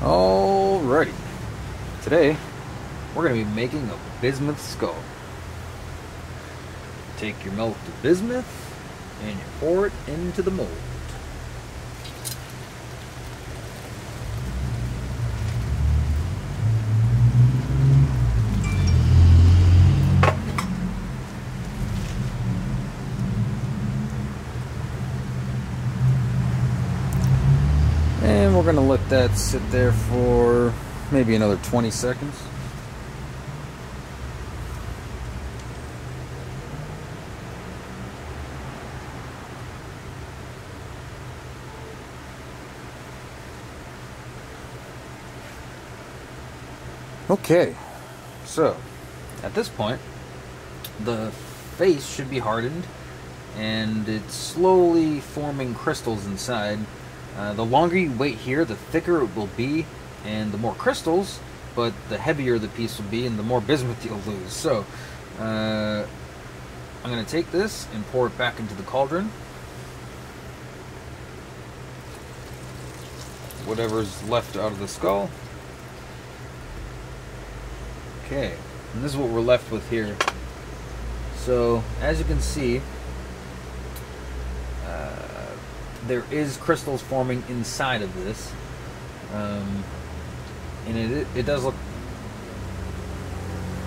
Alrighty. Today, we're going to be making a bismuth skull. Take your melted bismuth and you pour it into the mold. And we're going to let that sit there for maybe another 20 seconds. Okay, so at this point, the face should be hardened and it's slowly forming crystals inside. Uh, the longer you wait here, the thicker it will be and the more crystals, but the heavier the piece will be and the more bismuth you'll lose. So, uh, I'm going to take this and pour it back into the cauldron. Whatever's left out of the skull. Okay, and this is what we're left with here. So, as you can see, uh, there is crystals forming inside of this. Um, and it, it does look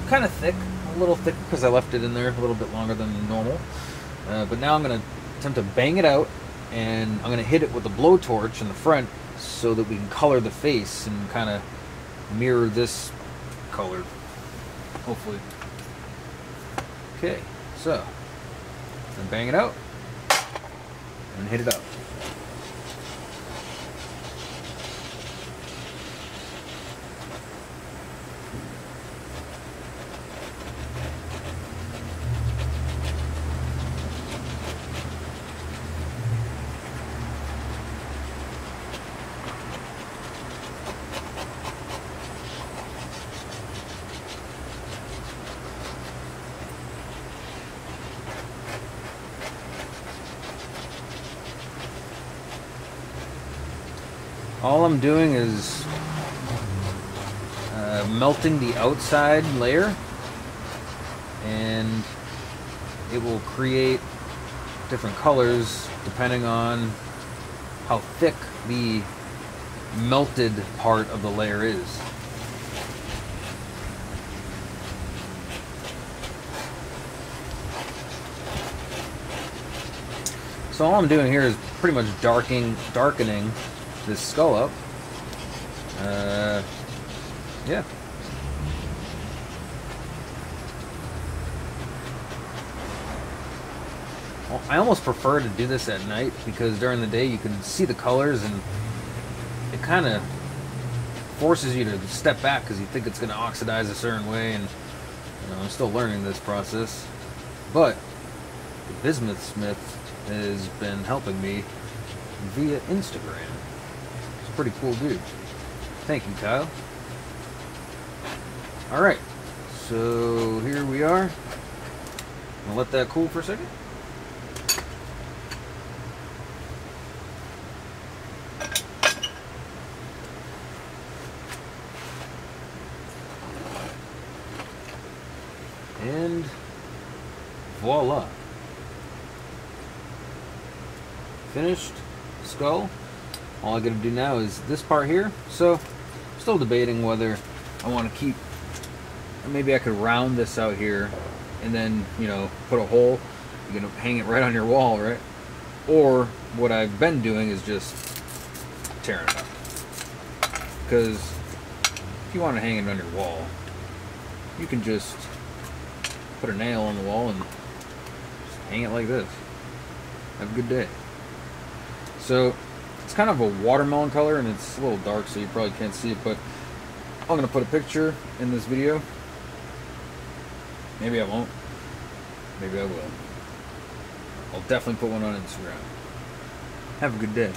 kind of thick, a little thick because I left it in there a little bit longer than normal. Uh, but now I'm going to attempt to bang it out, and I'm going to hit it with a blowtorch in the front so that we can color the face and kind of mirror this color, hopefully. Okay, so, then bang it out, and hit it up. All I'm doing is uh, melting the outside layer and it will create different colors depending on how thick the melted part of the layer is. So all I'm doing here is pretty much darkening, darkening this skull up. Uh, yeah. Well, I almost prefer to do this at night because during the day you can see the colors and it kind of forces you to step back because you think it's going to oxidize a certain way and you know, I'm still learning this process. But the Bismuth Smith has been helping me via Instagram pretty cool dude. Thank you, Kyle. Alright, so here we are. I'll let that cool for a second. And voila. Finished skull all I gotta do now is this part here. So, still debating whether I want to keep, maybe I could round this out here and then, you know, put a hole. You're gonna hang it right on your wall, right? Or what I've been doing is just tearing it up. Because if you want to hang it on your wall, you can just put a nail on the wall and hang it like this. Have a good day. So it's kind of a watermelon color and it's a little dark so you probably can't see it, but I'm going to put a picture in this video. Maybe I won't. Maybe I will. I'll definitely put one on Instagram. Have a good day.